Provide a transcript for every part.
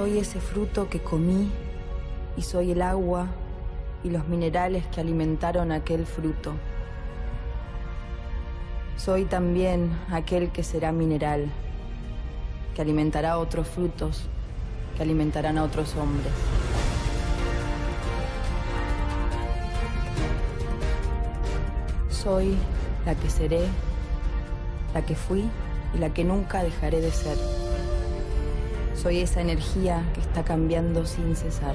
Soy ese fruto que comí y soy el agua y los minerales que alimentaron aquel fruto. Soy también aquel que será mineral, que alimentará otros frutos, que alimentarán a otros hombres. Soy la que seré, la que fui y la que nunca dejaré de ser. Soy esa energía que está cambiando sin cesar.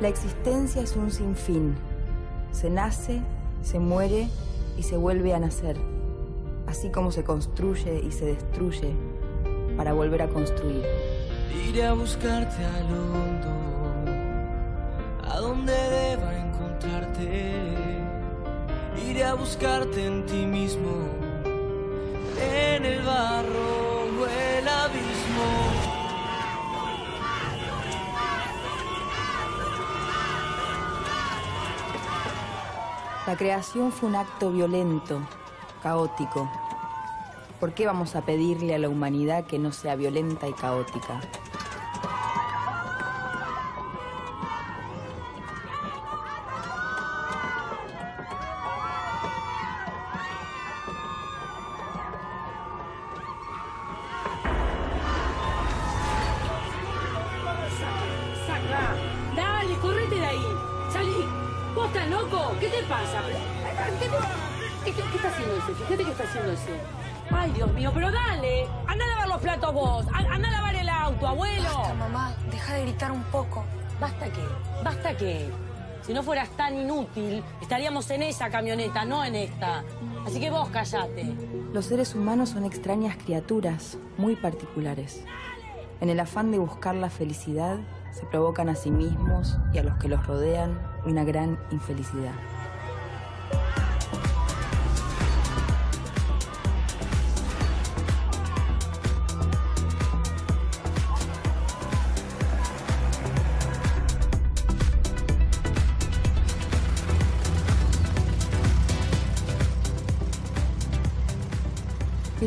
La existencia es un sinfín. Se nace, se muere y se vuelve a nacer, así como se construye y se destruye para volver a construir. Iré a buscarte al hondo, a donde deba encontrarte. Iré a buscarte en ti mismo, en el barro o el abismo. La creación fue un acto violento, caótico. ¿Por qué vamos a pedirle a la humanidad que no sea violenta y caótica? En esa camioneta, no en esta. Así que vos callate. Los seres humanos son extrañas criaturas, muy particulares. En el afán de buscar la felicidad, se provocan a sí mismos y a los que los rodean una gran infelicidad.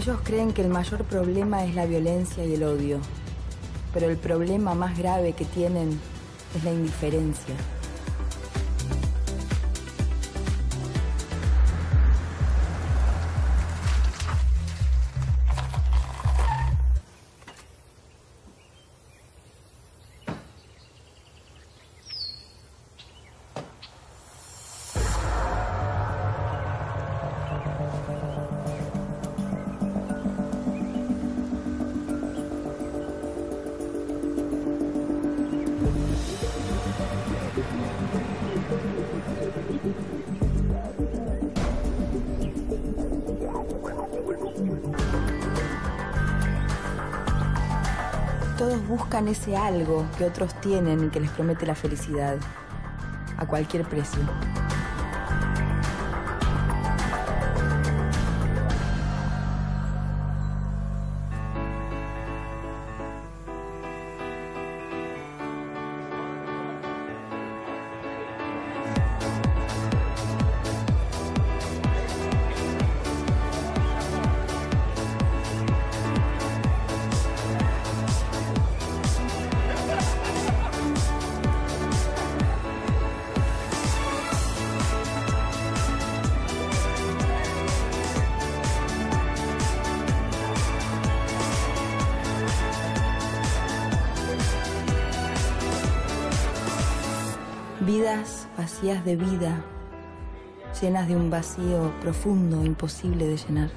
Ellos creen que el mayor problema es la violencia y el odio, pero el problema más grave que tienen es la indiferencia. Buscan ese algo que otros tienen y que les promete la felicidad, a cualquier precio. De vida, llenas de un vacío profundo, imposible de llenar.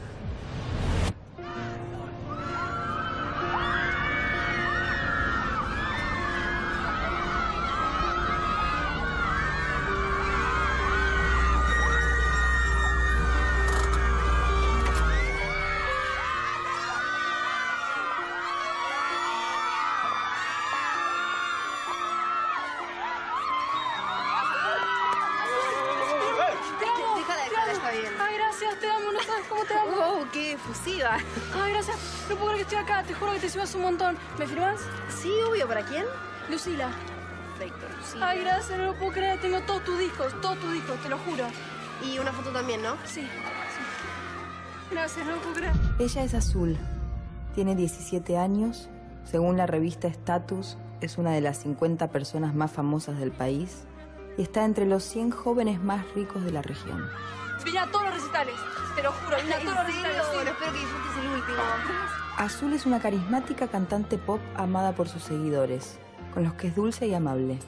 Gracias, te amo, no sabes ¿Cómo te amo? ¡Oh, qué efusiva! Ay, gracias. No puedo creer que estoy acá. Te juro que te llevas un montón. ¿Me firmas? Sí, obvio. ¿Para quién? Lucila. Perfecto, Lucila. Ay, gracias. No lo puedo creer. Tengo todos tus discos. Todos tus discos. Te lo juro. Y una foto también, ¿no? Sí. sí. Gracias. No lo puedo creer. Ella es azul. Tiene 17 años. Según la revista Status, es una de las 50 personas más famosas del país y está entre los 100 jóvenes más ricos de la región. Vine a todos los recitales. Te lo juro. Vine a todos los recitales. sí. Bueno, espero que disfrutes el último. Azul es una carismática cantante pop amada por sus seguidores, con los que es dulce y amable.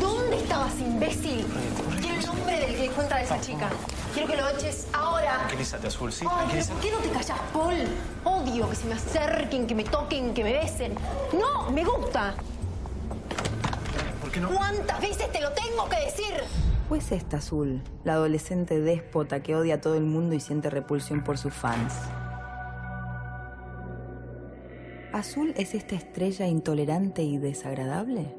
¿Dónde estabas, imbécil? Quiero el nombre del que encuentra a esa chica. Quiero que lo eches ahora. Tranquilízate, Azul, ¿sí? Ay, pero. ¿por qué no te callas, Paul? Odio que se me acerquen, que me toquen, que me besen. No, me gusta. ¿Por qué no? ¿Cuántas veces te lo tengo que decir? Pues esta Azul, la adolescente déspota que odia a todo el mundo y siente repulsión por sus fans. ¿Azul es esta estrella intolerante y desagradable?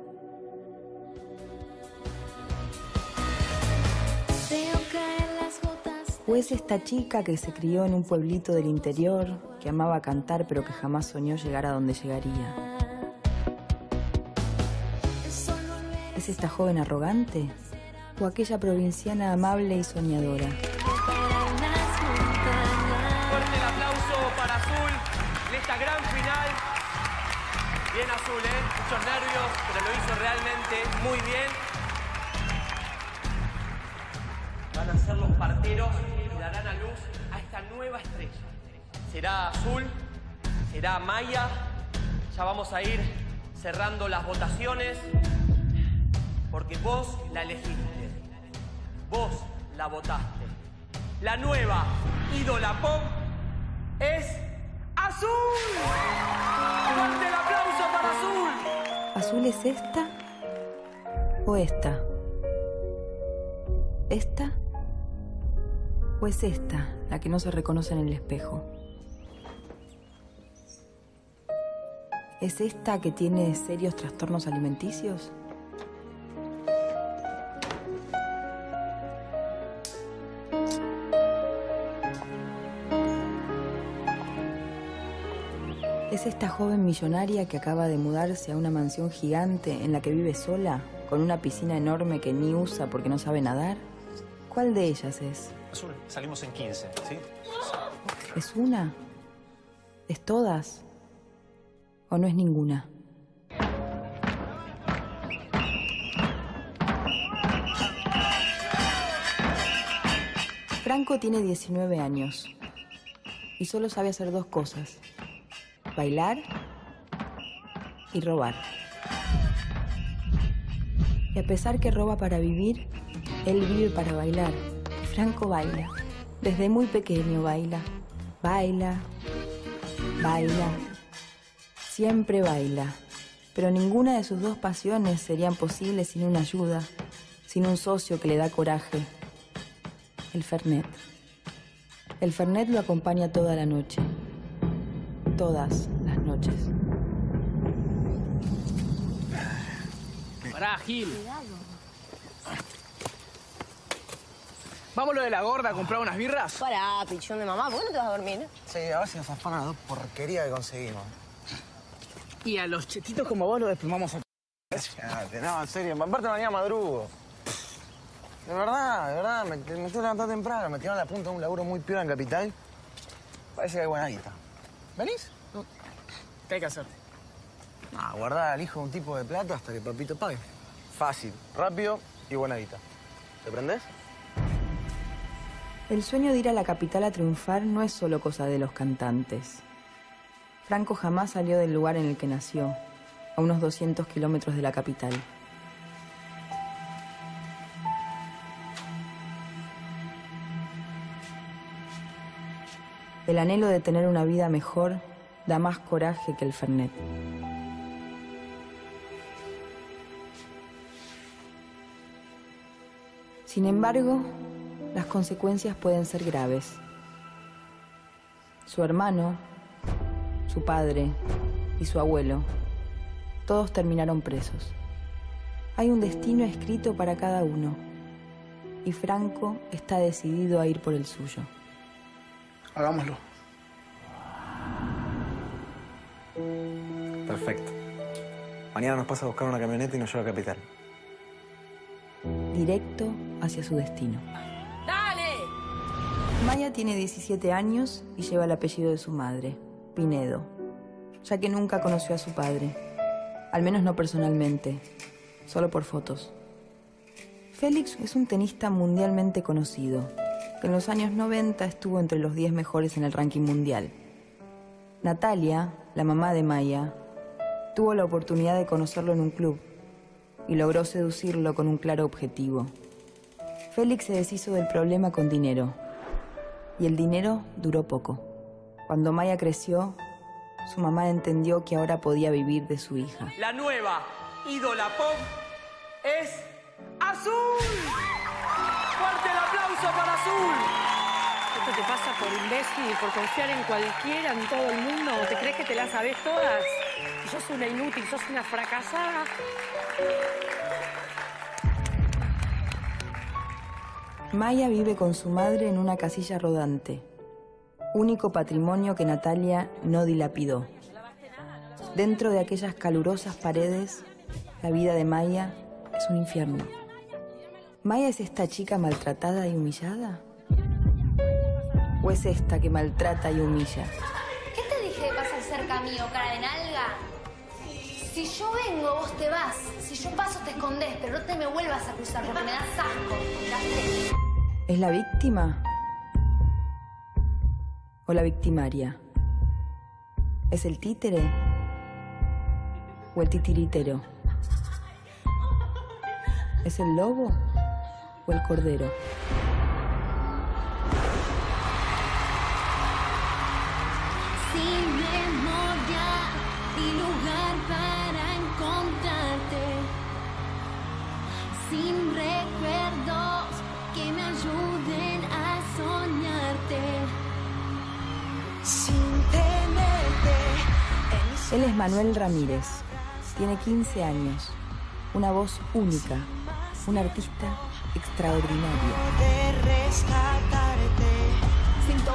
¿O es esta chica que se crió en un pueblito del interior, que amaba cantar pero que jamás soñó llegar a donde llegaría? ¿Es esta joven arrogante? ¿O aquella provinciana amable y soñadora? Fuerte el aplauso para Azul en esta gran final. Bien Azul, ¿eh? Muchos nervios, pero lo hizo realmente muy bien. Van a ser los parteros que darán a luz a esta nueva estrella. Será Azul, será Maya. Ya vamos a ir cerrando las votaciones porque vos la elegiste. Vos la votaste. La nueva ídola pop es Azul. Fuerte el aplauso para Azul. ¿Azul es esta o esta? ¿Esta o es esta la que no se reconoce en el espejo? ¿Es esta que tiene serios trastornos alimenticios? ¿Es esta joven millonaria que acaba de mudarse a una mansión gigante en la que vive sola, con una piscina enorme que ni usa porque no sabe nadar? ¿Cuál de ellas es? Azul, salimos en 15, ¿sí? ¿Es una? ¿Es todas? ¿O no es ninguna? Franco tiene 19 años y solo sabe hacer dos cosas. Bailar y robar. Y a pesar que roba para vivir, él vive para bailar. Franco baila. Desde muy pequeño baila. Baila. Baila. Siempre baila. Pero ninguna de sus dos pasiones serían posibles sin una ayuda, sin un socio que le da coraje. El Fernet. El Fernet lo acompaña toda la noche. Todas las noches. Pará, Gil. ¿Vamos lo de la gorda a comprar unas birras? Pará, pichón de mamá, ¿por qué no te vas a dormir? Sí, a ver si nos afanan las dos porquerías que conseguimos. Y a los chetitos como vos los desplumamos a... Fíjate, no, en serio, aparte mañana madrugo. De verdad, de verdad, me, me estoy levantando temprano, me tiraron la punta de un laburo muy piola en Capital. Parece que hay buena guita. ¿Venís? ¿Qué hay que hacer? Ah, guardar al hijo un tipo de plata hasta que papito pague. Fácil, rápido y buena guita. ¿Te prendés? El sueño de ir a la capital a triunfar no es solo cosa de los cantantes. Franco jamás salió del lugar en el que nació, a unos 200 kilómetros de la capital. El anhelo de tener una vida mejor da más coraje que el Fernet. Sin embargo, las consecuencias pueden ser graves. Su hermano, su padre y su abuelo, todos terminaron presos. Hay un destino escrito para cada uno. y Franco está decidido a ir por el suyo. Hagámoslo. Perfecto. Mañana nos pasa a buscar una camioneta y nos lleva a Capital. Directo hacia su destino. ¡Dale! Maya tiene 17 años y lleva el apellido de su madre, Pinedo, ya que nunca conoció a su padre. Al menos no personalmente, solo por fotos. Félix es un tenista mundialmente conocido, que en los años 90 estuvo entre los 10 mejores en el ranking mundial. Natalia, la mamá de Maya, tuvo la oportunidad de conocerlo en un club y logró seducirlo con un claro objetivo. Félix se deshizo del problema con dinero y el dinero duró poco. Cuando Maya creció, su mamá entendió que ahora podía vivir de su hija. La nueva ídola pop es Azul. Fuerte el aplauso para Azul. Esto te pasa por imbécil por confiar en cualquiera, en todo el mundo. ¿Te crees que te las sabes todas? Sos una inútil, sos una fracasada. Maya vive con su madre en una casilla rodante, único patrimonio que Natalia no dilapidó. Dentro de aquellas calurosas paredes, la vida de Maya es un infierno. ¿Maya es esta chica maltratada y humillada? ¿O es esta que maltrata y humilla? ¿Qué te dije de pasar cerca mío, cara de nalga? Si yo vengo, vos te vas. Si yo paso, te escondés, pero no te me vuelvas a cruzar porque me das asco. ¿escuchaste? ¿Es la víctima? ¿O la victimaria? ¿Es el títere? ¿O el titiritero? ¿Es el lobo? ¿O el cordero? Sin memoria y lugar para encontrarte. Sin recuerdos que me ayuden a soñarte. Sin tenerte Él es Manuel Ramírez. Tiene 15 años. Una voz única. Un artista extraordinario. Sin tu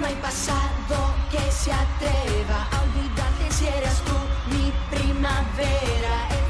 no hay pasado que se atreva a olvidarte si eras tú mi primavera.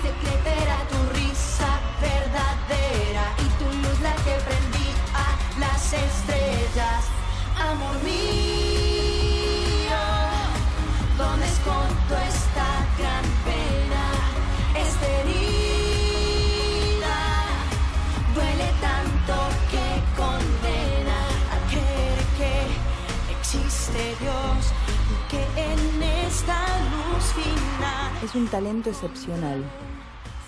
Es un talento excepcional.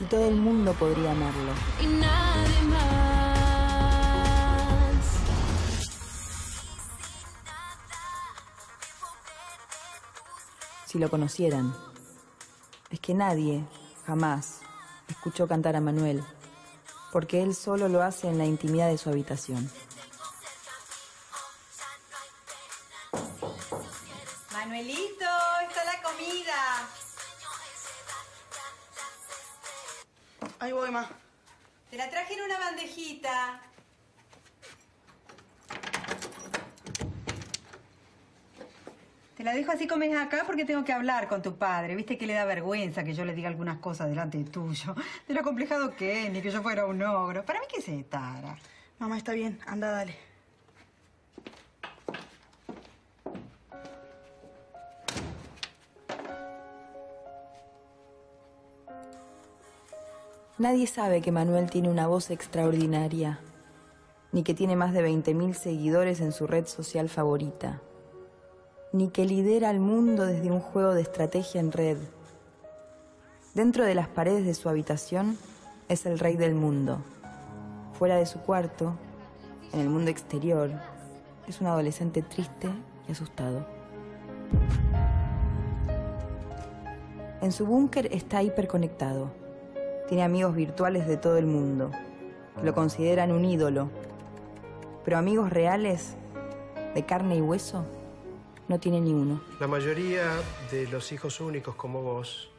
Y todo el mundo podría amarlo. y nadie más. Si lo conocieran. Es que nadie, jamás, escuchó cantar a Manuel. Porque él solo lo hace en la intimidad de su habitación. Manuelito, está la comida. Ahí voy, ma. Te la traje en una bandejita. Te la dejo así comes acá porque tengo que hablar con tu padre. Viste que le da vergüenza que yo le diga algunas cosas delante tuyo. De lo complejado que es, ni que yo fuera un ogro. Para mí que se tara. Mamá, está bien. Anda, dale. Nadie sabe que Manuel tiene una voz extraordinaria, ni que tiene más de 20.000 seguidores en su red social favorita, ni que lidera al mundo desde un juego de estrategia en red. Dentro de las paredes de su habitación es el rey del mundo. Fuera de su cuarto, en el mundo exterior, es un adolescente triste y asustado. En su búnker está hiperconectado. Tiene amigos virtuales de todo el mundo. que Lo consideran un ídolo. Pero amigos reales, de carne y hueso, no tiene ni uno. La mayoría de los hijos únicos como vos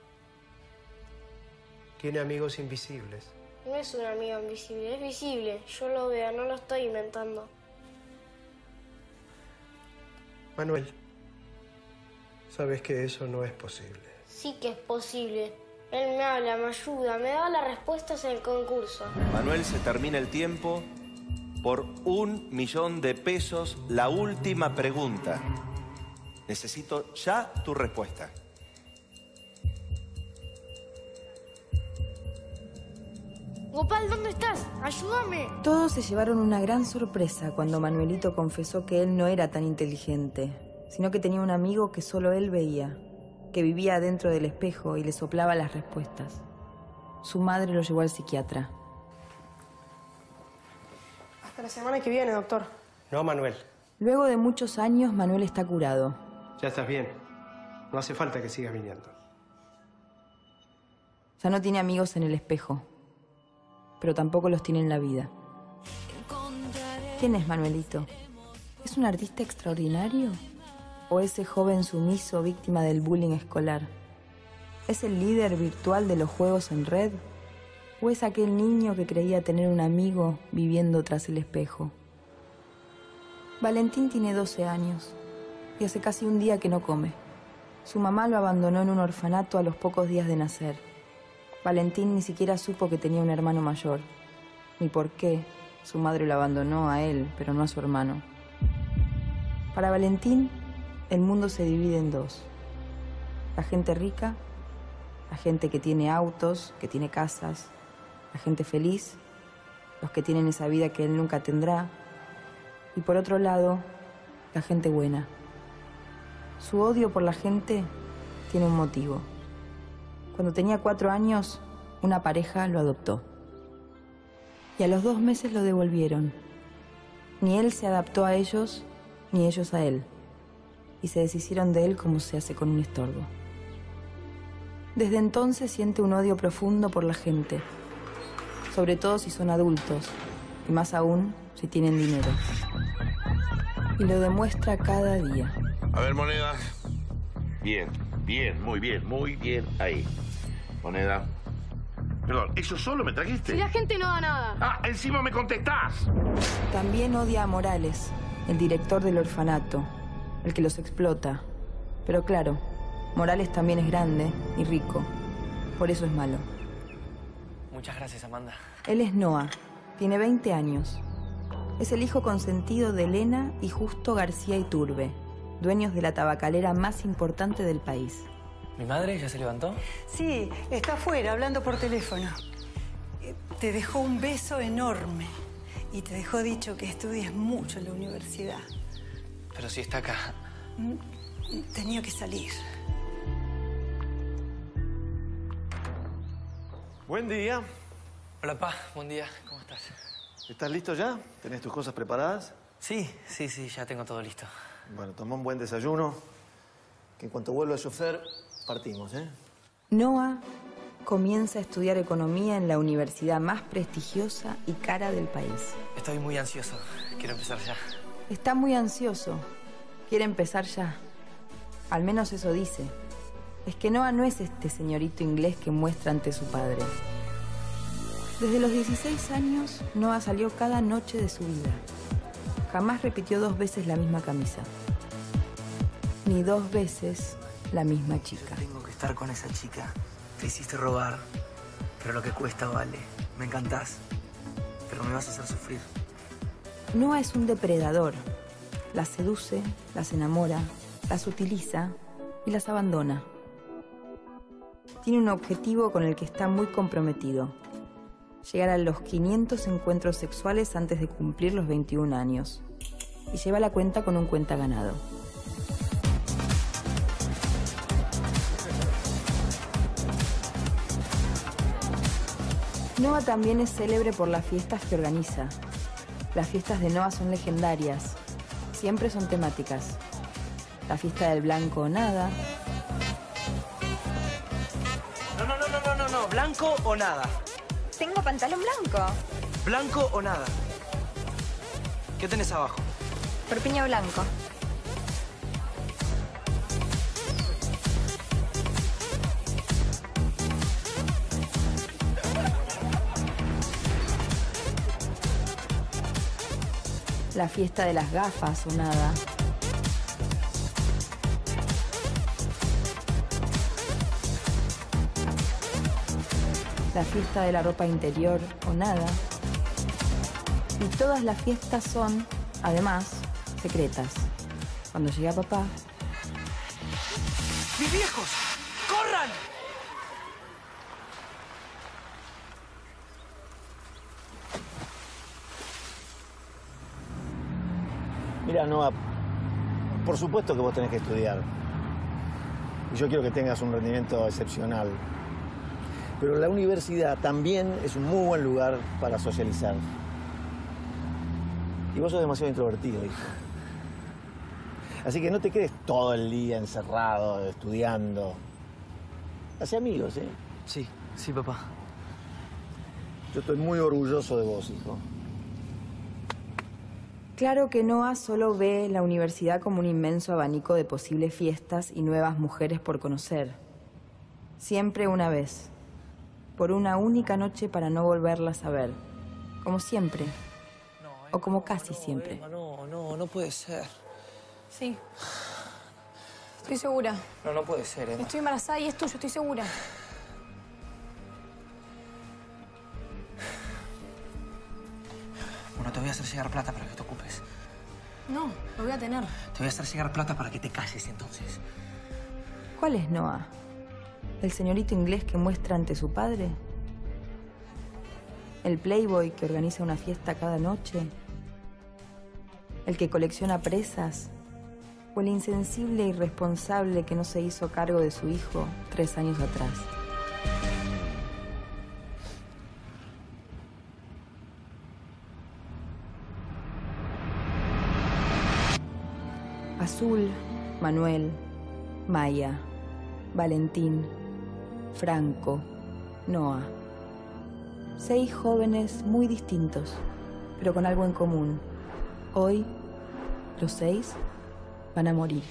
tiene amigos invisibles. No es una amiga invisible, es visible. Yo lo veo, no lo estoy inventando. Manuel, sabes que eso no es posible. Sí que es posible. Él me habla, me ayuda, me da las respuestas en el concurso. Manuel, se termina el tiempo. Por un millón de pesos, la última pregunta. Necesito ya tu respuesta. Gopal, ¿dónde estás? Ayúdame. Todos se llevaron una gran sorpresa cuando Manuelito confesó que él no era tan inteligente, sino que tenía un amigo que solo él veía, que vivía dentro del espejo y le soplaba las respuestas. Su madre lo llevó al psiquiatra. Hasta la semana que viene, doctor. No, Manuel. Luego de muchos años, Manuel está curado. Ya estás bien. No hace falta que sigas viniendo. Ya no tiene amigos en el espejo, pero tampoco los tiene en la vida. ¿Quién es Manuelito? ¿Es un artista extraordinario? ¿O ese joven sumiso víctima del bullying escolar? ¿Es el líder virtual de los juegos en red? ¿O es aquel niño que creía tener un amigo viviendo tras el espejo? Valentín tiene 12 años y hace casi un día que no come. Su mamá lo abandonó en un orfanato a los pocos días de nacer. Valentín ni siquiera supo que tenía un hermano mayor, ni por qué su madre lo abandonó a él, pero no a su hermano. Para Valentín, el mundo se divide en dos. La gente rica, la gente que tiene autos, que tiene casas, la gente feliz, los que tienen esa vida que él nunca tendrá, y por otro lado, la gente buena. Su odio por la gente tiene un motivo. Cuando tenía cuatro años, una pareja lo adoptó. Y a los dos meses lo devolvieron. Ni él se adaptó a ellos, ni ellos a él. Y se deshicieron de él como se hace con un estorbo. Desde entonces siente un odio profundo por la gente, sobre todo si son adultos, y más aún si tienen dinero. Y lo demuestra cada día. A ver, moneda. Bien, bien, muy bien, muy bien. Ahí. Moneda. Perdón, ¿eso solo me trajiste? Si la gente no da nada. Ah, encima me contestás. También odia a Morales, el director del orfanato, el que los explota. Pero claro, Morales también es grande y rico. Por eso es malo. Muchas gracias, Amanda. Él es Noah, tiene 20 años. Es el hijo consentido de Elena y Justo García Iturbe, dueños de la tabacalera más importante del país. ¿Mi madre ya se levantó? Sí, está afuera hablando por teléfono. Eh, Te dejó un beso enorme y te dejó dicho que estudies mucho en la universidad. Pero si está acá. Tenía que salir. Buen día. Hola, Pa. Buen día. ¿Cómo estás? ¿Estás listo ya? ¿Tenés tus cosas preparadas? Sí, sí, sí, ya tengo todo listo. Bueno, toma un buen desayuno. Que en cuanto vuelva el chofer, partimos, ¿eh? Noah comienza a estudiar economía en la universidad más prestigiosa y cara del país. Estoy muy ansioso. Quiero empezar ya. Está muy ansioso. Quiere empezar ya. Al menos eso dice. Es que Noah no es este señorito inglés que muestra ante su padre. Desde los 16 años, Noah salió cada noche de su vida. Jamás repitió dos veces la misma camisa. Ni dos veces la misma chica. Tengo que estar con esa chica. Te hiciste robar, pero lo que cuesta vale. Me encantás, pero me vas a hacer sufrir. Noah es un depredador. Las seduce, las enamora, las utiliza y las abandona. Tiene un objetivo con el que está muy comprometido. Llegar a los 500 encuentros sexuales antes de cumplir los 21 años. Y lleva la cuenta con un cuenta ganado. Noah también es célebre por las fiestas que organiza. Las fiestas de Noah son legendarias. Siempre son temáticas. La fiesta del blanco o nada. No, no, no, no, no, no, no. ¿Blanco o nada? Tengo pantalón blanco. ¿Blanco o nada? ¿Qué tenés abajo? Corpiño blanco. La fiesta de las gafas o nada. La fiesta de la ropa interior o nada. Y todas las fiestas son, además, secretas. Cuando llega papá, ¡Mis viejos! Mira, Noah, por supuesto que vos tenés que estudiar. Y yo quiero que tengas un rendimiento excepcional. Pero la universidad también es un muy buen lugar para socializar. Y vos sos demasiado introvertido, hijo. Así que no te quedes todo el día encerrado, estudiando. Hace amigos, ¿eh? Sí, sí, papá. Yo estoy muy orgulloso de vos, hijo. Claro que Noah solo ve la universidad como un inmenso abanico de posibles fiestas y nuevas mujeres por conocer. Siempre una vez. Por una única noche para no volverlas a ver. Como siempre. O como casi siempre. Emma, no, no, no puede ser. Sí. Estoy segura. No, no puede ser, Emma. Estoy embarazada y es tuyo, estoy segura. Bueno, te voy a hacer llegar plata para que. No, lo voy a tener. Te voy a hacer llegar plata para que te calles entonces. ¿Cuál es Noah? ¿El señorito inglés que muestra ante su padre? ¿El playboy que organiza una fiesta cada noche? ¿El que colecciona presas? ¿O el insensible e irresponsable que no se hizo cargo de su hijo tres años atrás? Azul, Manuel, Maya, Valentín, Franco, Noah. Seis jóvenes muy distintos, pero con algo en común. Hoy, los seis van a morir.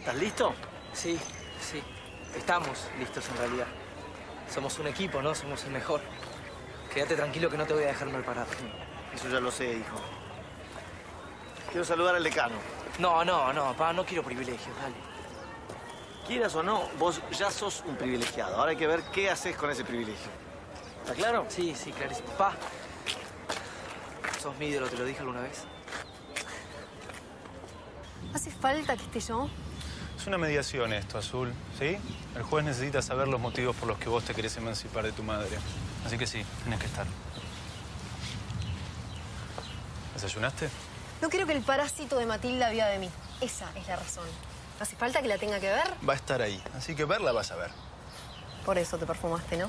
¿Estás listo? Sí, sí. Estamos listos en realidad. Somos un equipo, ¿no? Somos el mejor. Quédate tranquilo que no te voy a dejar mal parado. Eso ya lo sé, hijo. Quiero saludar al decano. No, no, no, papá, no quiero privilegios, dale. Quieras o no, vos ya sos un privilegiado. Ahora hay que ver qué haces con ese privilegio. ¿Está claro? Sí, sí, clarísimo. Papá, sos mi ídolo, te lo dije alguna vez. ¿Hace falta que esté yo? Es una mediación esto, Azul, ¿sí? El juez necesita saber los motivos por los que vos te querés emancipar de tu madre. Así que sí, tenés que estar. ¿Desayunaste? No quiero que el parásito de Matilda viva de mí. Esa es la razón. ¿Hace falta que la tenga que ver? Va a estar ahí, así que verla vas a ver. Por eso te perfumaste, ¿no?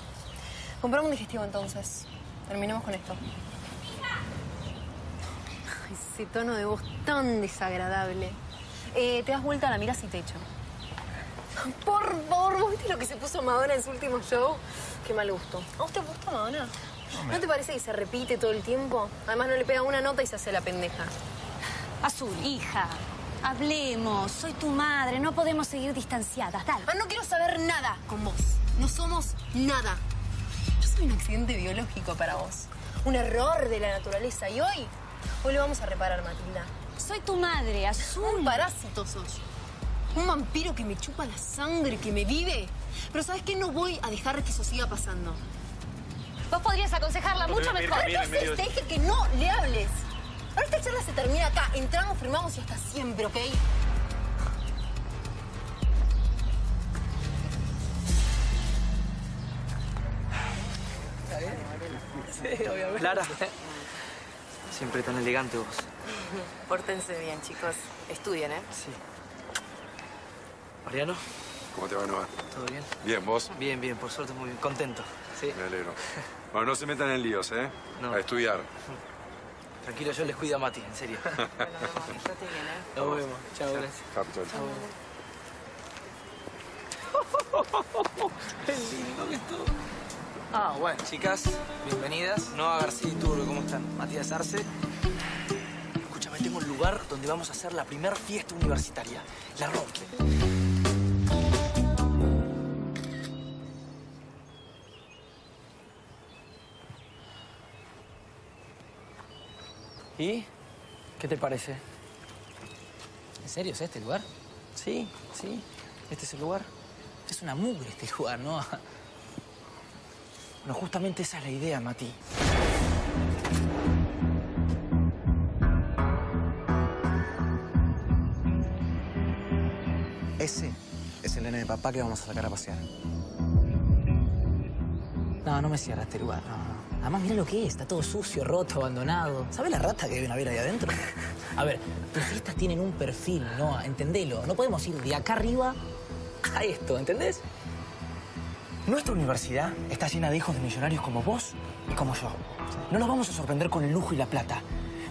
Comprame un digestivo entonces. Terminemos con esto. Ay, Ese tono de voz tan desagradable. Eh, te das vuelta, la miras y te echo. Por favor, ¿vos viste lo que se puso Madonna en su último show? Qué mal gusto. ¿A vos te gusta Madonna? ¿No te parece que se repite todo el tiempo? Además no le pega una nota y se hace la pendeja. Azul, hija, hablemos. Soy tu madre, no podemos seguir distanciadas. Dale. Ah, no quiero saber nada con vos. No somos nada. Yo soy un accidente biológico para vos. Un error de la naturaleza. Y hoy, hoy lo vamos a reparar, Matilda. Soy tu madre, Azul. Un parásito sos. Un vampiro que me chupa la sangre, que me vive. Pero ¿sabes qué? No voy a dejar que eso siga pasando. Vos podrías aconsejarla mucho mejor. mira, mira, Entonces te dije que no le hables. Ahora esta charla se termina acá. Entramos, firmamos y hasta siempre, ¿ok? Sí, obviamente. Clara, siempre tan elegante vos. Pórtense bien, chicos. Estudien, ¿eh? Sí. Mariano, ¿Cómo te va, Noah? ¿todo bien? Bien, ¿vos? Bien, bien, por suerte muy bien. Contento. Sí. Me alegro. Bueno, no se metan en líos, ¿eh? No. A estudiar. Tranquilo, yo les cuido a Mati, en serio. Nos vemos. Chao, gracias. Chao, chao, chao. Qué lindo que es todo. Ah, bueno, chicas, bienvenidas. Noa García y Turbe, ¿cómo están? Matías Arce. Escúchame, tengo un lugar donde vamos a hacer la primera fiesta universitaria. La rompe. ¿Y? ¿Qué te parece? ¿En serio es este el lugar? Sí, sí. Este es el lugar. Es una mugre este lugar, ¿no? Bueno, justamente esa es la idea, Mati. Ese es el nene de papá que vamos a sacar a pasear. No, no me cierra este lugar, no, no. Además, mira lo que es. Está todo sucio, roto, abandonado. ¿Sabes la rata que deben haber ahí adentro? A ver, tus fiestas tienen un perfil, ¿no? Entendelo. No podemos ir de acá arriba a esto, ¿entendés? Nuestra universidad está llena de hijos de millonarios como vos y como yo. No los vamos a sorprender con el lujo y la plata.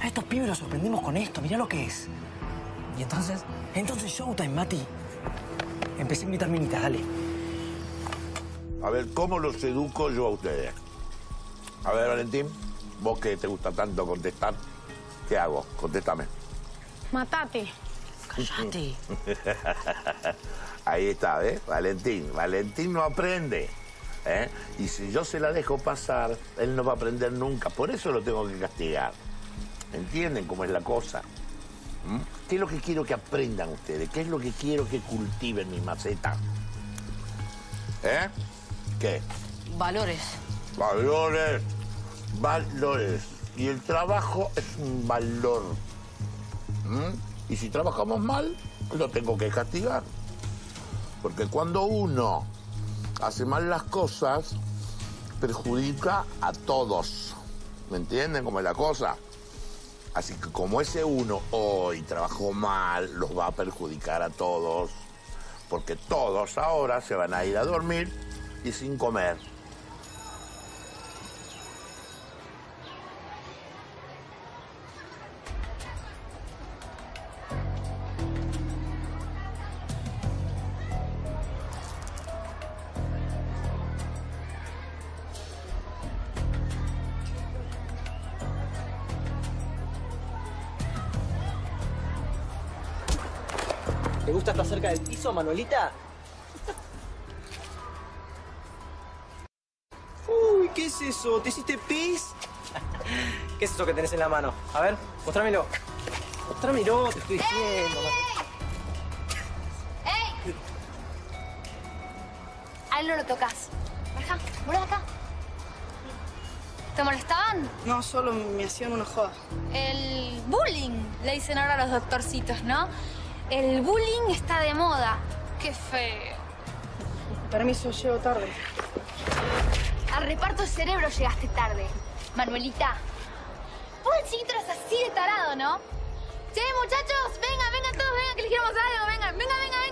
A estos pibes los sorprendemos con esto. Mirá lo que es. ¿Y entonces? Entonces, Showtime, Mati. Empecé a invitar minitas, dale. A ver, ¿cómo los educo yo a ustedes? A ver, Valentín, vos que te gusta tanto contestar, ¿qué hago? Contéstame. Matate. Cállate. Ahí está, ¿eh? Valentín. Valentín no aprende. ¿eh? Y si yo se la dejo pasar, él no va a aprender nunca. Por eso lo tengo que castigar. ¿Entienden cómo es la cosa? ¿Mm? ¿Qué es lo que quiero que aprendan ustedes? ¿Qué es lo que quiero que cultiven mi maceta? ¿Eh? ¿Qué? Valores. Valores. Valores. Y el trabajo es un valor. ¿Mm? Y si trabajamos mal, lo tengo que castigar. Porque cuando uno hace mal las cosas, perjudica a todos. ¿Me entienden cómo es la cosa? Así que como ese uno hoy trabajó mal, los va a perjudicar a todos. Porque todos ahora se van a ir a dormir y sin comer. Piso, Manuelita? Uy, ¿qué es eso? ¿Te hiciste pis? ¿Qué es eso que tenés en la mano? A ver, mostrámelo. Mostrámelo, te estoy diciendo. ¡Ey! A él no lo tocas. Baja, por acá. ¿Te molestaban? No, solo me hacían una joda. El bullying, le dicen ahora a los doctorcitos, ¿no? El bullying está de moda. Qué feo. Permiso, llego tarde. Al reparto de cerebro llegaste tarde. Manuelita. Vos el chiquito eras así de tarado, ¿no? Che, muchachos, vengan, vengan todos, vengan, que les queremos algo, vengan, vengan, vengan, vengan.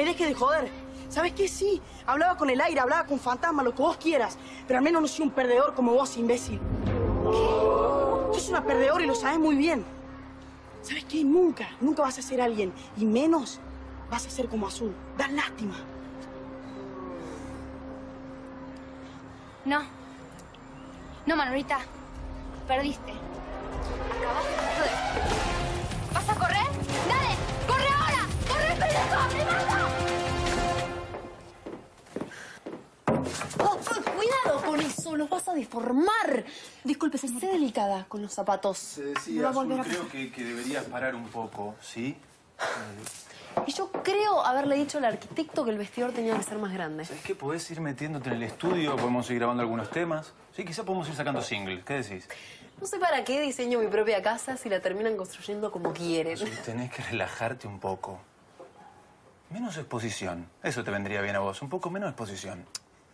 Me deje de joder. ¿Sabes qué? Sí, hablaba con el aire, hablaba con fantasmas, lo que vos quieras. Pero al menos no soy un perdedor como vos, imbécil. ¿Qué? Sos una perdedora y lo sabes muy bien. ¿Sabes qué? Nunca, nunca vas a ser alguien. Y menos vas a ser como Azul. Das lástima. No. No, Manuelita. Perdiste. Acabaste con eso, los vas a deformar. Disculpe, sé delicada con los zapatos. Me va a volver a pasar. que, que deberías parar un poco, ¿sí? Y yo creo haberle dicho al arquitecto que el vestidor tenía que ser más grande. ¿Sabes qué? Podés ir metiéndote en el estudio, podemos ir grabando algunos temas. Sí, quizá podemos ir sacando single. ¿Qué decís? No sé para qué diseño mi propia casa si la terminan construyendo como quieren. Tenés que relajarte un poco. Menos exposición. Eso te vendría bien a vos. Un poco menos exposición.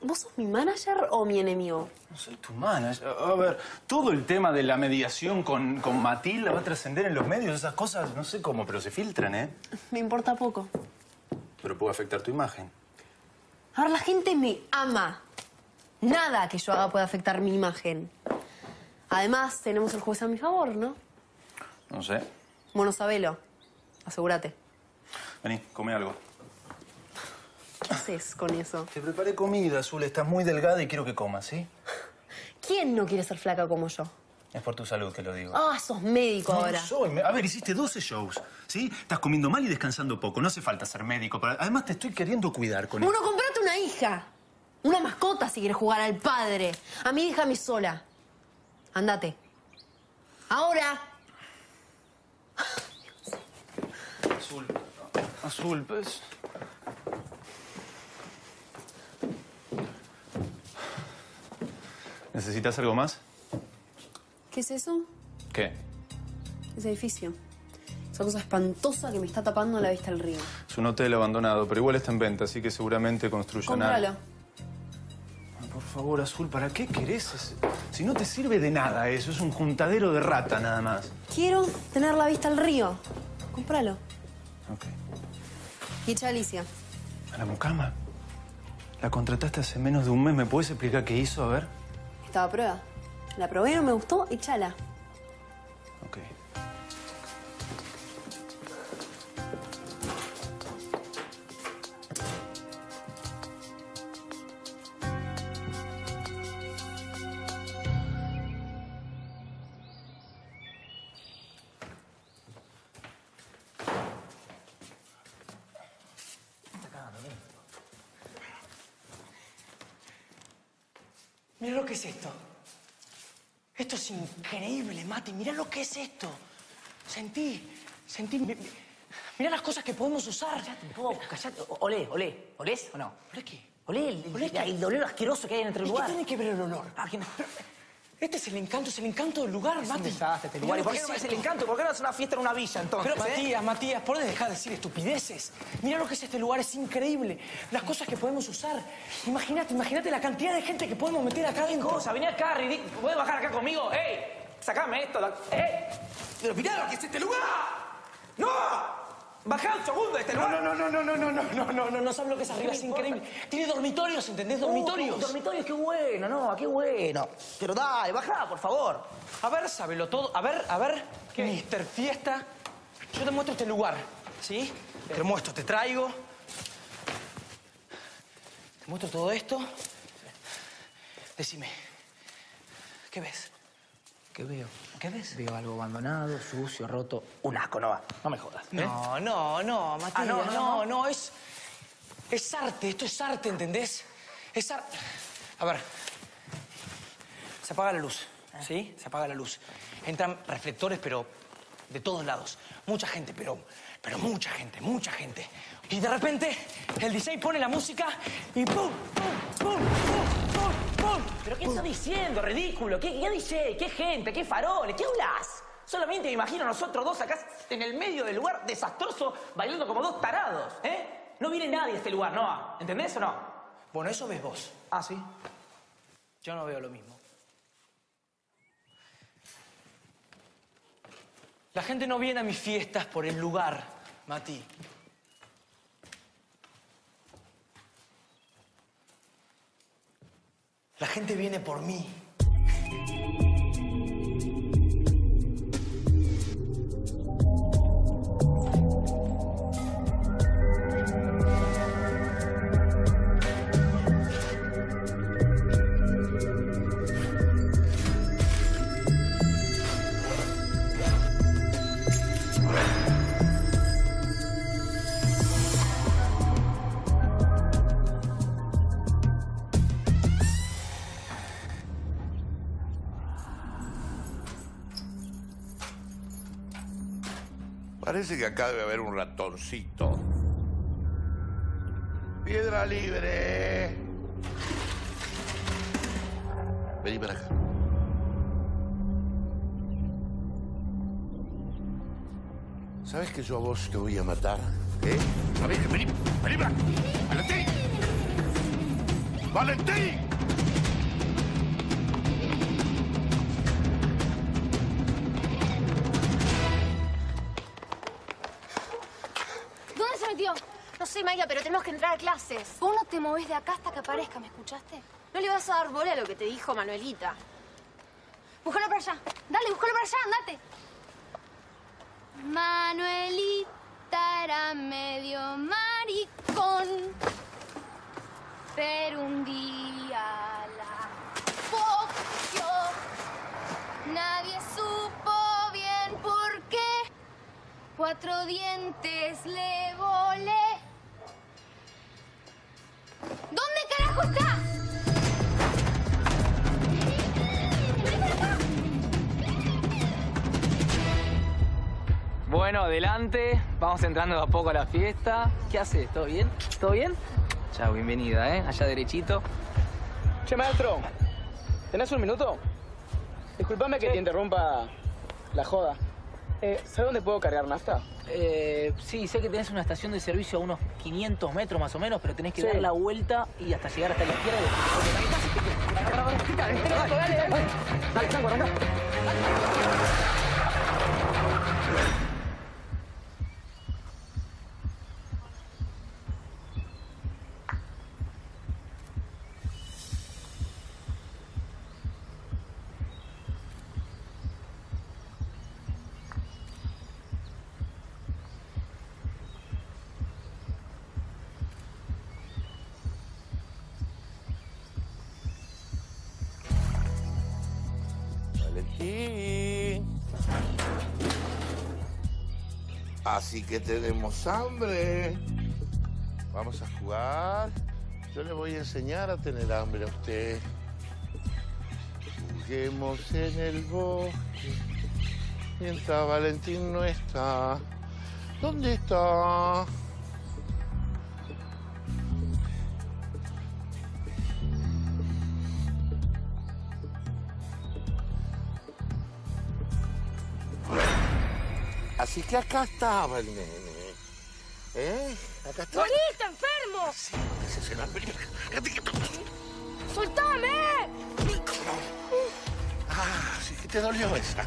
¿Vos sos mi manager o mi enemigo? No soy tu manager. A ver, todo el tema de la mediación con, con Matilda va a trascender en los medios. Esas cosas, no sé cómo, pero se filtran, ¿eh? Me importa poco. Pero puede afectar tu imagen. A ver, la gente me ama. Nada que yo haga puede afectar mi imagen. Además, tenemos el juez a mi favor, ¿no? No sé. Bueno, sabelo. Asegúrate. Vení, come algo. ¿Qué haces con eso? Te preparé comida, Azul. Estás muy delgada y quiero que comas, ¿sí? ¿Quién no quiere ser flaca como yo? Es por tu salud que lo digo. Ah, sos médico No, ahora. no soy. me- A ver, hiciste 12 shows, ¿sí? Estás comiendo mal y descansando poco. No hace falta ser médico. pero Además, te estoy queriendo cuidar con Bueno, comprate una hija. Una mascota si quieres jugar al padre. A mi hija, a mí sola. Andate. Ahora. Azul. Azul, pues. ¿Necesitas algo más? ¿Qué es eso? ¿Qué? Ese edificio. Esa cosa espantosa que me está tapando la vista al río. Es un hotel abandonado, pero igual está en venta, así que seguramente construyan algo. Por favor, Azul, ¿para qué querés? ese- Si no te sirve de nada eso, es un juntadero de rata nada más. Quiero tener la vista al río. Cómpralo. Ok. Y echa a Alicia. ¿A la mucama? La contrataste hace menos de un mes. ¿Me puedes explicar qué hizo? A ver. La probé, no me gustó, échala. Ok. Mati. Mira lo que es esto. Sentí, sentí. mi- mi- Mira las cosas que podemos usar. Callate un poco, callate. Olé, olé. ¿Olés o no? ¿Olé qué? Olé el, ¿Olé el, el olor asqueroso que hay en el ¿Y lugar. qué tiene que ver el olor? Ah, ¿quién- Este es el encanto, es el encanto del lugar, Es un Mati. desastre este lugar. ¿Y por que qué no es el encanto? ¿Por qué no es una fiesta en una villa entonces? Pero eh? Matías, Matías, ¿por dejar de decir estupideces? Mira lo que es este lugar, es increíble. Las cosas que podemos usar. Imagínate, imagínate la cantidad de gente que podemos meter acá ¿Qué adentro. cosa? Vení acá, ridículo. ¿Puedes bajar acá conmigo? ¡Ey! Sacame esto. la- ¡Ey! Pero mirá lo que es este lugar. ¡No! Bajá un segundo de este No, lugar. no, no, no, no, no, no, no, no, no, no sabes lo que es arriba, es increíble. Tiene dormitorios, ¿entendés? Dormitorios. Uh, dormitorios, qué bueno, no, qué bueno. Pero dale, bajá, por favor. A ver, sábelo todo. A ver, a ver, Mister Fiesta. Yo te muestro este lugar, ¿sí? Te lo muestro, te traigo. Te muestro todo esto. Decime, ¿qué ves? ¿Qué veo? ¿Qué ves? Veo algo abandonado, sucio, roto. Un asco, no va. No me jodas. ¿eh? No, no, no, Matías, Ah, no, no, no, es... Es arte, esto es arte, ¿entendés? Es arte... A ver, se apaga la luz, ¿sí? Se apaga la luz. Entran reflectores, pero de todos lados. Mucha gente, pero, pero mucha gente, mucha gente. Y de repente, el DJ pone la música y ¡pum! ¡pum! ¡pum! ¿Pero qué estás diciendo, ridículo? ¿Qué, qué DJ? ¿Qué gente? ¿Qué faroles? ¿Qué hablas? Solamente me imagino a nosotros dos acá en el medio del lugar desastroso bailando como dos tarados, ¿eh? No viene nadie a este lugar, ¿no? ¿Entendés o no? Bueno, eso ves vos. Ah, sí. Yo no veo lo mismo. La gente no viene a mis fiestas por el lugar, Mati. La gente viene por mí. Parece que acá debe haber un ratoncito. Piedra libre. Vení para acá. ¿Sabes que yo a vos te voy a matar? ¿Eh? ¿Sabés que vení? Vení para acá. ¡Valentín! ¡Valentín! Tenemos que entrar a clases. Vos no te movés de acá hasta que aparezca, ¿me escuchaste? No le vas a dar bola a lo que te dijo Manuelita. Búscalo para allá. Dale, búscalo para allá, andate. Manuelita era medio maricón, pero un día la cogió. Nadie supo bien por qué. Cuatro dientes le volé. ¿Dónde carajo está? Bueno, adelante. Vamos entrando de a poco a la fiesta. ¿Qué haces? ¿Todo bien? ¿Todo bien? Chao, bienvenida, ¿eh? Allá derechito. Che, maestro, ¿tenés un minuto? Disculpame que te interrumpa la joda. Eh, ¿Sabes dónde puedo cargar nafta? Eh, sí, sé que tenés una estación de servicio a unos 500 metros más o menos, pero tenés que Sí. dar la vuelta y hasta llegar hasta la izquierda. y- Dale, dale, dale. Dale, Chango, Así que tenemos hambre. Vamos a jugar. Yo le voy a enseñar a tener hambre a usted. Juguemos en el bosque. Mientras Valentín no está. ¿Dónde está? Así que acá estaba el nene. ¿Eh? Acá está. ¡Moriste, enfermo! Ese es el que- ¡Soltame! Ah, sí que te dolió esa.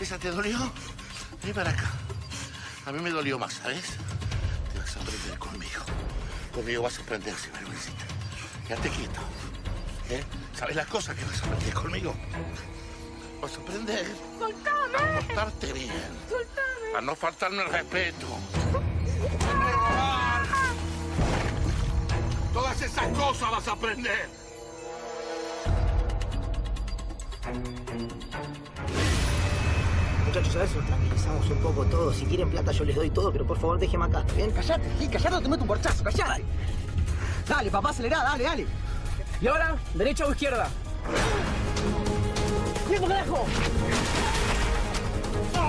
¿Esa te dolió? Ven para acá. A mí me dolió más, ¿sabes? Te vas a aprender conmigo. Conmigo vas a aprender, sin vergüencita. Quédate quieto. ¿Eh? ¿Sabes las cosas que vas a aprender conmigo? Vas a aprender a ¡Soltame! portarte bien. ¡Soltame! No faltarme el respeto. Robar. Todas esas cosas vas a aprender. Muchachos, a nos tranquilizamos un poco todos. Si quieren plata yo les doy todo, pero por favor déjeme acá, ¿está bien? Callate, Gil, callate o te meto un porchazo, callate. Dale, papá, acelerá, dale, dale. ¿Y ahora? ¿Derecha o izquierda? ¡Viejo carajo!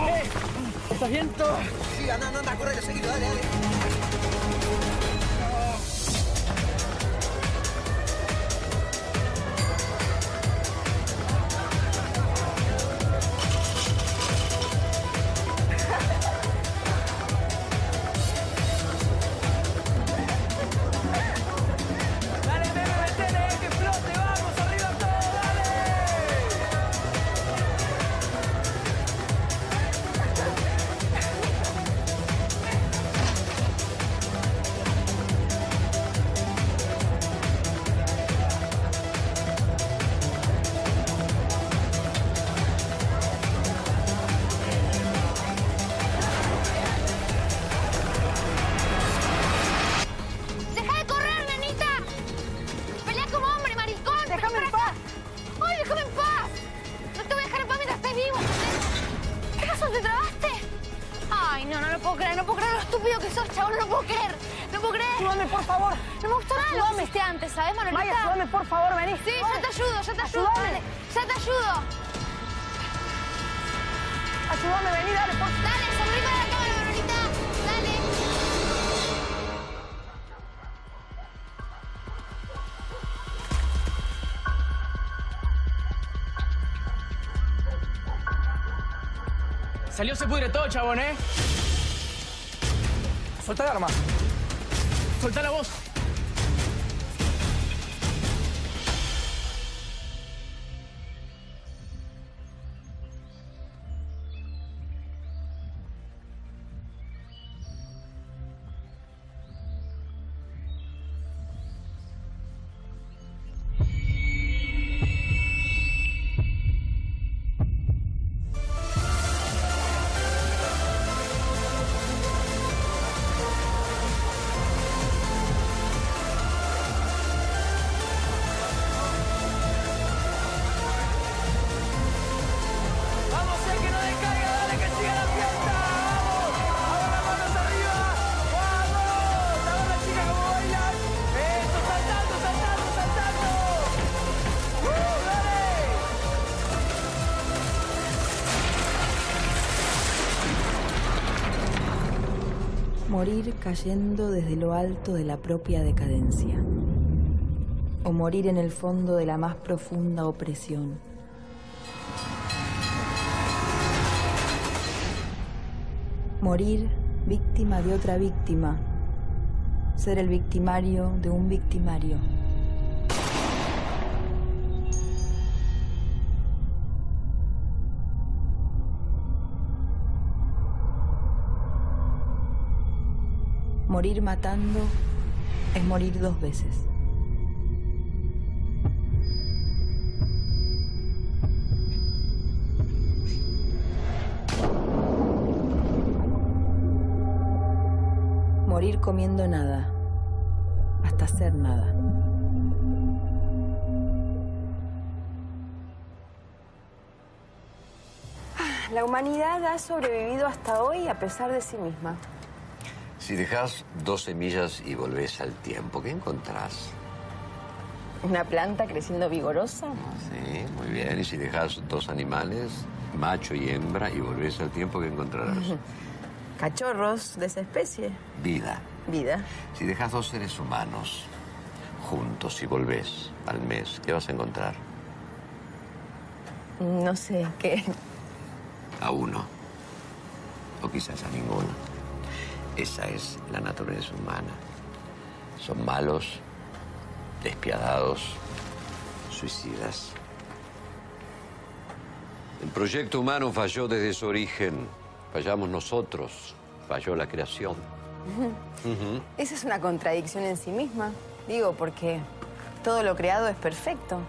Eh, Todo. Sí, anda, anda, corre, seguilo, dale, dale. Dale, ¿sabes? Maya, ayúdame, por favor, vení. Sí, ya te ayudo, ya te ayudo. Ayúdame. Ya te ayudo. Ayúdame, vení, dale, por favor. Dale, sonríe para la cámara, Manuelita. Dale. Salió se pudre todo, chabón, ¿eh? Soltá el arma. Soltá la voz. Cayendo desde lo alto de la propia decadencia. O morir en el fondo de la más profunda opresión. Morir víctima de otra víctima. Ser el victimario de un victimario. Morir matando es morir dos veces. Morir comiendo nada, hasta ser nada. La humanidad ha sobrevivido hasta hoy a pesar de sí misma. Si dejas dos semillas y volvés al tiempo, ¿qué encontrás? ¿Una planta creciendo vigorosa? Sí, muy bien. Y si dejas dos animales, macho y hembra, y volvés al tiempo, ¿qué encontrarás? Cachorros de esa especie. Vida. Vida. Si dejas dos seres humanos juntos y volvés al mes, ¿qué vas a encontrar? No sé, ¿qué? A uno. O quizás a ninguno. Esa es la naturaleza humana. Son malos, despiadados, suicidas. El proyecto humano falló desde su origen. Fallamos nosotros. Falló la creación. Esa es una contradicción en sí misma. Digo, porque todo lo creado es perfecto.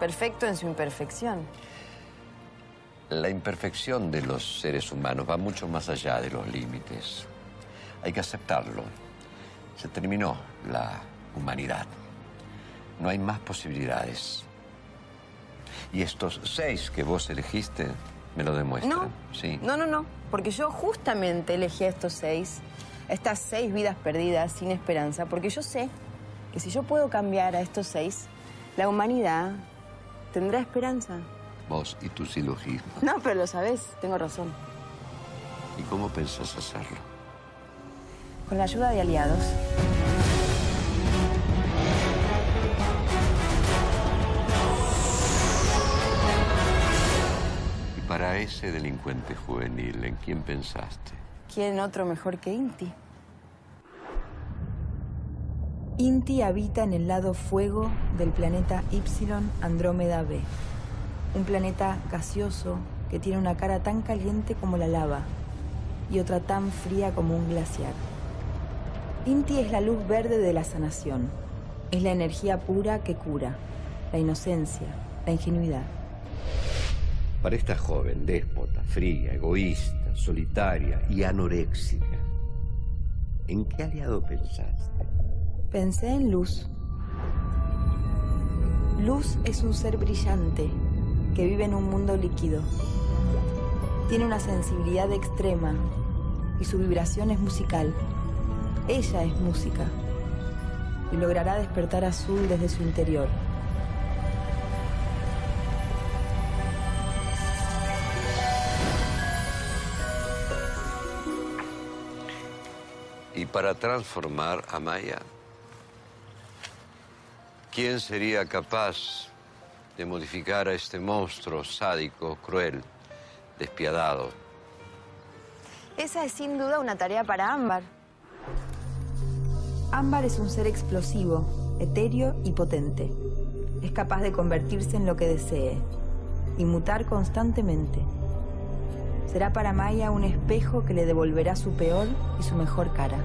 Perfecto en su imperfección. La imperfección de los seres humanos va mucho más allá de los límites. Hay que aceptarlo. Se terminó la humanidad. No hay más posibilidades. Y estos seis que vos elegiste me lo demuestran. No. Sí. No, no, no. Porque yo justamente elegí a estos seis, estas seis vidas perdidas sin esperanza, porque yo sé que si yo puedo cambiar a estos seis, la humanidad tendrá esperanza. Vos y tu silogismo. No, pero lo sabes, tengo razón. ¿Y cómo pensás hacerlo? Con la ayuda de aliados. Y para ese delincuente juvenil, ¿en quién pensaste? ¿Quién otro mejor que Inti? Inti habita en el lado fuego del planeta Y Andrómeda B. Un planeta gaseoso que tiene una cara tan caliente como la lava y otra tan fría como un glaciar. Inti es la luz verde de la sanación. Es la energía pura que cura, la inocencia, la ingenuidad. Para esta joven, déspota, fría, egoísta, solitaria y anoréxica, ¿en qué aliado pensaste? Pensé en Luz. Luz es un ser brillante que vive en un mundo líquido. Tiene una sensibilidad extrema y su vibración es musical. Ella es música y logrará despertar azul desde su interior. Y para transformar a Maya, ¿quién sería capaz de modificar a este monstruo sádico, cruel, despiadado? Esa es sin duda una tarea para Ámbar. Ámbar es un ser explosivo, etéreo y potente. Es capaz de convertirse en lo que desee y mutar constantemente. Será para Maya un espejo que le devolverá su peor y su mejor cara.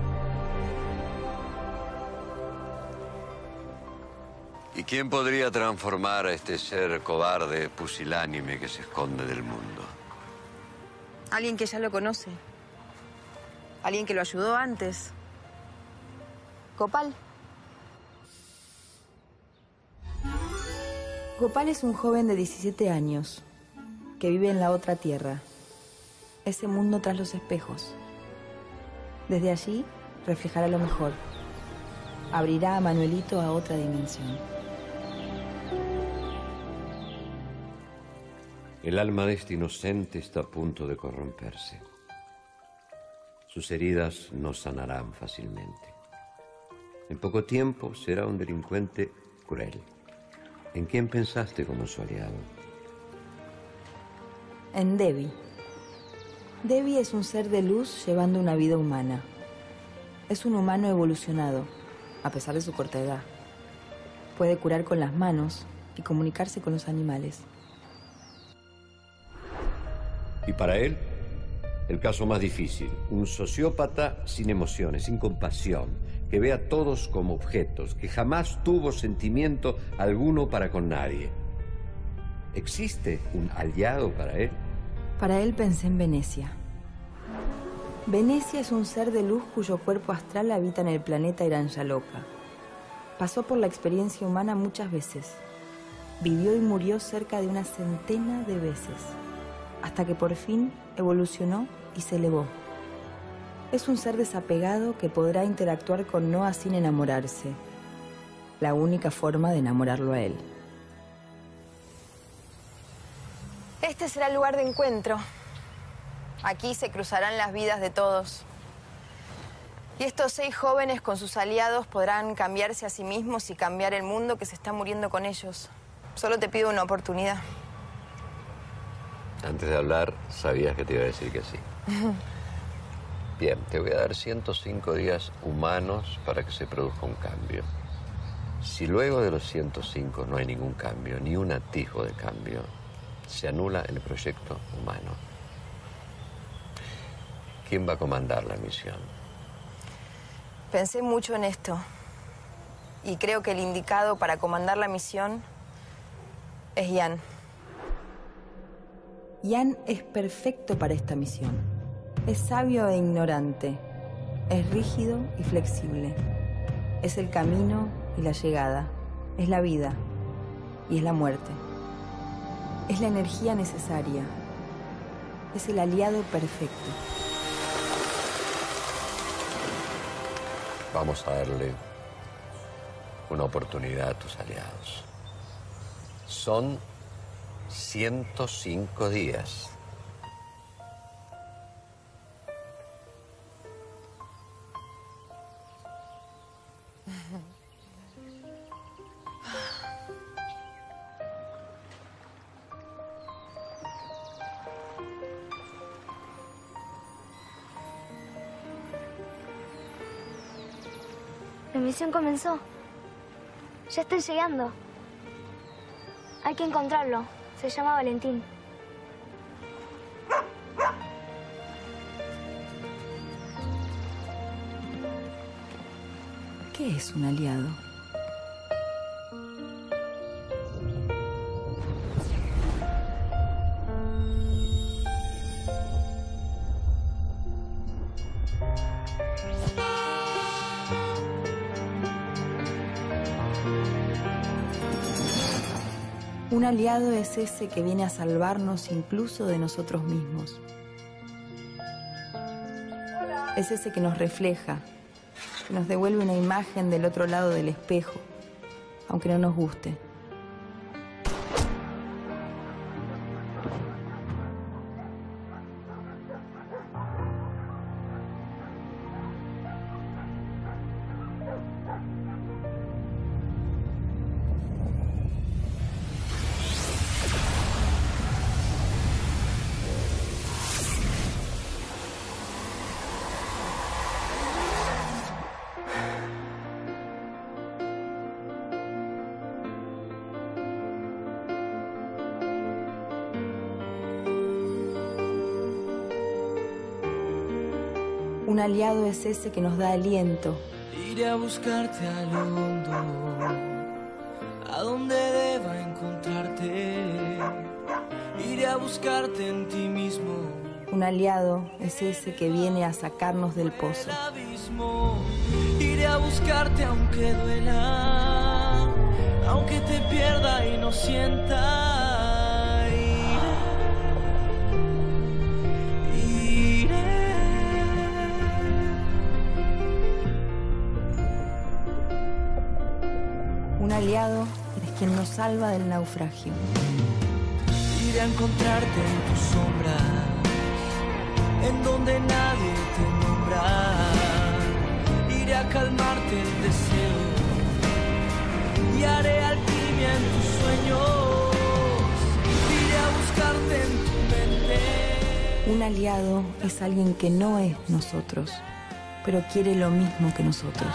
¿Y quién podría transformar a este ser cobarde, pusilánime que se esconde del mundo? Alguien que ya lo conoce. Alguien que lo ayudó antes. Copal. Gopal es un joven de 17 años que vive en la otra tierra, ese mundo tras los espejos. Desde allí reflejará lo mejor. Abrirá a Manuelito a otra dimensión. El alma de este inocente está a punto de corromperse. sus heridas no sanarán fácilmente. En poco tiempo será un delincuente cruel. ¿En quién pensaste como su aliado? En Debbie. Debbie es un ser de luz llevando una vida humana. Es un humano evolucionado, a pesar de su corta edad. Puede curar con las manos y comunicarse con los animales. Y para él, el caso más difícil, un sociópata sin emociones, sin compasión, que ve a todos como objetos, que jamás tuvo sentimiento alguno para con nadie. ¿Existe un aliado para él? Para él pensé en Venecia. Venecia es un ser de luz cuyo cuerpo astral habita en el planeta Iranyaloka. Pasó por la experiencia humana muchas veces. Vivió y murió cerca de una centena de veces, hasta que por fin evolucionó y se elevó. Es un ser desapegado que podrá interactuar con Noah sin enamorarse. La única forma de enamorarlo a él. Este será el lugar de encuentro. Aquí se cruzarán las vidas de todos. Y estos seis jóvenes con sus aliados podrán cambiarse a sí mismos y cambiar el mundo que se está muriendo con ellos. Solo te pido una oportunidad. Antes de hablar, sabías que te iba a decir que sí. Bien, te voy a dar 105 días humanos para que se produzca un cambio. Si luego de los 105 no hay ningún cambio, ni un atisbo de cambio, se anula el proyecto humano. ¿Quién va a comandar la misión? Pensé mucho en esto. Y creo que el indicado para comandar la misión es Ian. Ian es perfecto para esta misión. Es sabio e ignorante. Es rígido y flexible. Es el camino y la llegada. Es la vida y es la muerte. Es la energía necesaria. Es el aliado perfecto. Vamos a darle una oportunidad a tus aliados. Son 105 días. La misión comenzó. Ya estoy llegando. Hay que encontrarlo. Se llama Valentín. ¿Qué es un aliado? Aliado es ese que viene a salvarnos incluso de nosotros mismos. Es ese que nos refleja, que nos devuelve una imagen del otro lado del espejo, aunque no nos guste. Un aliado es ese que nos da aliento, Iré a buscarte al hondo, a donde deba encontrarte. Iré a buscarte en ti mismo, un aliado es ese que viene a sacarnos del pozo. abismo. Iré a buscarte aunque duela, aunque te pierda y no sienta. Aliado es quien nos salva del naufragio. Iré a encontrarte en tus sombras, en donde nadie te nombra. Iré a calmarte el deseo y haré alquimia en tus sueños. Iré a buscarte en tu mente. Un aliado es alguien que no es nosotros, pero quiere lo mismo que nosotros.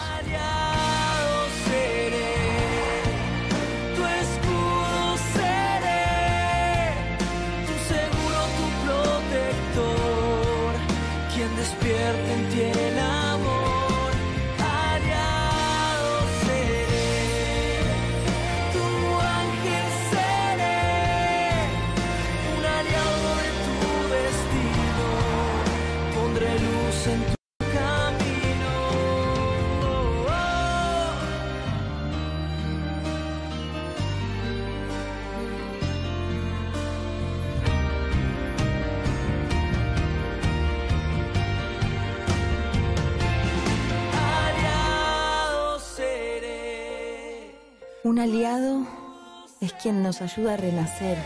Quien nos ayuda a renacer.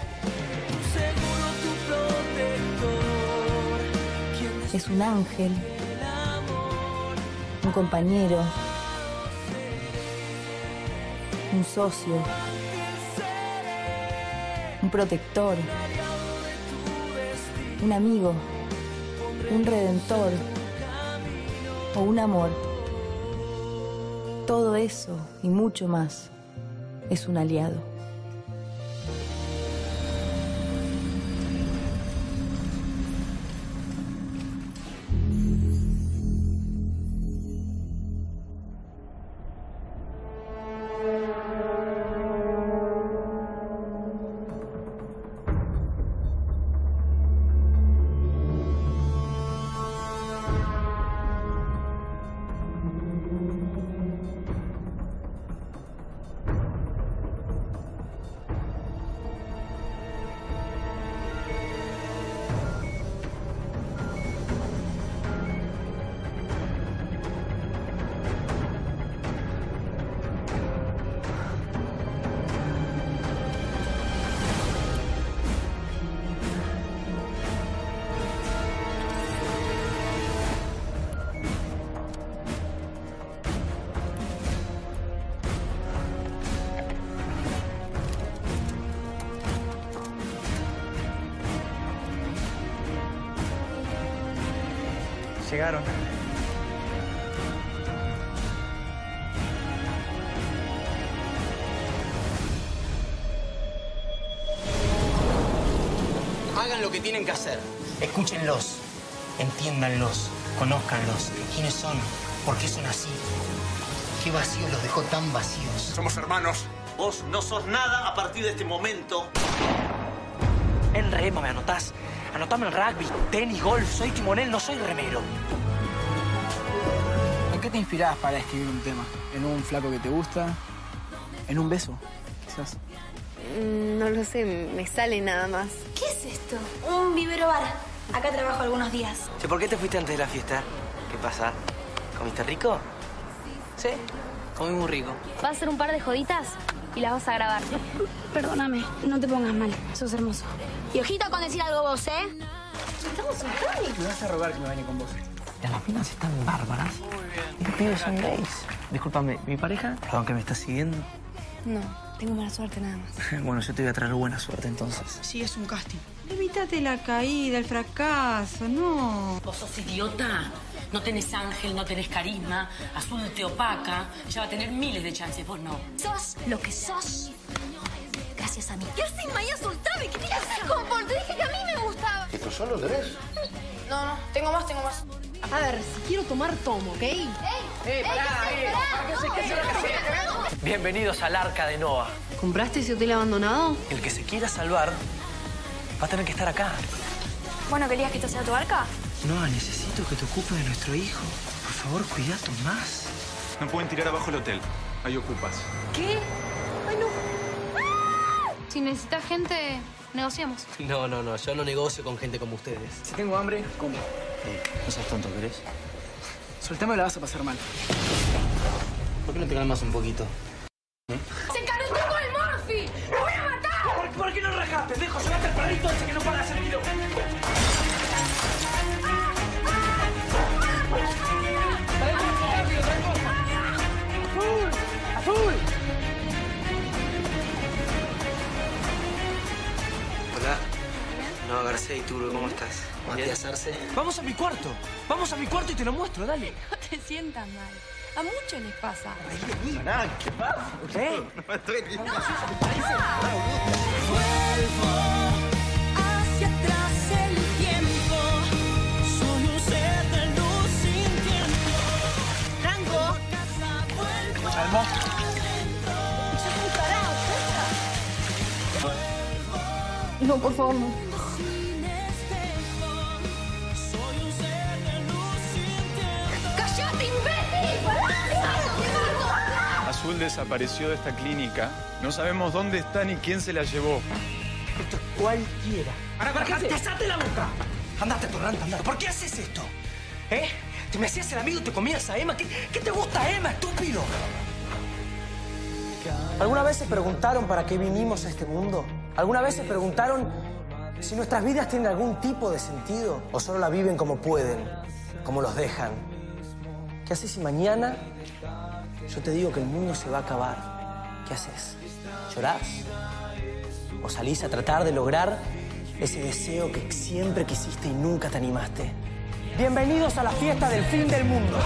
Es un ángel, un compañero, un socio, un protector, un amigo, un redentor o un amor. Todo eso y mucho más es un aliado. Tienen que hacer. Escúchenlos, entiéndanlos, conózcanlos. ¿Quiénes son? ¿Por qué son así? ¿Qué vacío los dejó tan vacíos? Somos hermanos. Vos no sos nada a partir de este momento. En remo me anotás. Anotame en rugby, tenis, golf. Soy timonel, no soy remero. ¿En qué te inspirás para escribir un tema? ¿En un flaco que te gusta? ¿En un beso? Quizás. Mm, No lo sé, me sale nada más. ¿Qué es esto? Un vivero bar. Acá trabajo algunos días. Che, ¿por qué te fuiste antes de la fiesta? ¿Qué pasa? ¿Comiste rico? Sí, comí muy rico. Vas a hacer un par de joditas y las vas a grabar. Perdóname, no te pongas mal. Sos hermoso. Y ojito con decir algo vos, ¿eh? Estamos en. Me vas a rogar que me bañe con vos. Las minas están bárbaras. Y los pibes son gays. Discúlpame, ¿mi pareja? Perdón, que me estás siguiendo. No, tengo mala suerte nada más. Bueno, yo te voy a traer buena suerte entonces. Sí, es un casting. Evítate la caída, el fracaso, no. ¿Vos sos idiota? No tenés ángel, no tenés carisma, azul te opaca, ella va a tener miles de chances, vos no. Sos lo que sos. Gracias a mí. ¿Qué haces, Maya? Soltame. ¿Qué te haces? Como te dije que a mí me gustaba. ¿Esto solo tenés? No, no, tengo más, tengo más. A ver, si quiero tomar, tomo, ¿ok? ¡Ey! ¡Eh, pará! eh! Bienvenidos al Arca de Noah. ¿Compraste ese hotel abandonado? El que se quiera salvar va a tener que estar acá. Bueno, ¿querías que esto sea tu arca? Noah, necesito que te ocupes de nuestro hijo. Por favor, cuida a Tomás. No pueden tirar abajo el hotel. Hay ocupas. ¿Qué? Ay, no. Si necesitas gente, negociamos. No, no, no. Yo no negocio con gente como ustedes. Si tengo hambre, como. no seas tonto, ¿querés? Soltame o la vas a pasar mal. ¿Por qué no te calmas un poquito? ¡Se calentó con el Morphy! ¡Lo voy a matar! ¿Por, por qué no rajas, pendejo? Llévate al perrito ese que no para hacer. No, García y ¿cómo estás? Matías Arce. Vamos a mi cuarto. Vamos a mi cuarto y te lo muestro, dale. No te sientas mal. A muchos les pasa. ¿qué pasa? ¿Qué? Vuelvo hacia atrás el tiempo. Sin. Salmo. No, por favor, no. Azul desapareció de esta clínica. No sabemos dónde está ni quién se la llevó. Esto es cualquiera. Para, para, ¡Cállate la boca! Andate, torrante, andate. ¿Por qué haces esto? ¿Eh? ¿Te me hacías el amigo y te comías a Emma? ¿Qué, qué te gusta Emma, estúpido? ¿Alguna vez se preguntaron para qué vinimos a este mundo? ¿Alguna vez se preguntaron si nuestras vidas tienen algún tipo de sentido o solo la viven como pueden, como los dejan? ¿Qué haces si mañana yo te digo que el mundo se va a acabar? ¿Qué haces? ¿Llorás? ¿O salís a tratar de lograr ese deseo que siempre quisiste y nunca te animaste? Bienvenidos a la fiesta del fin del mundo.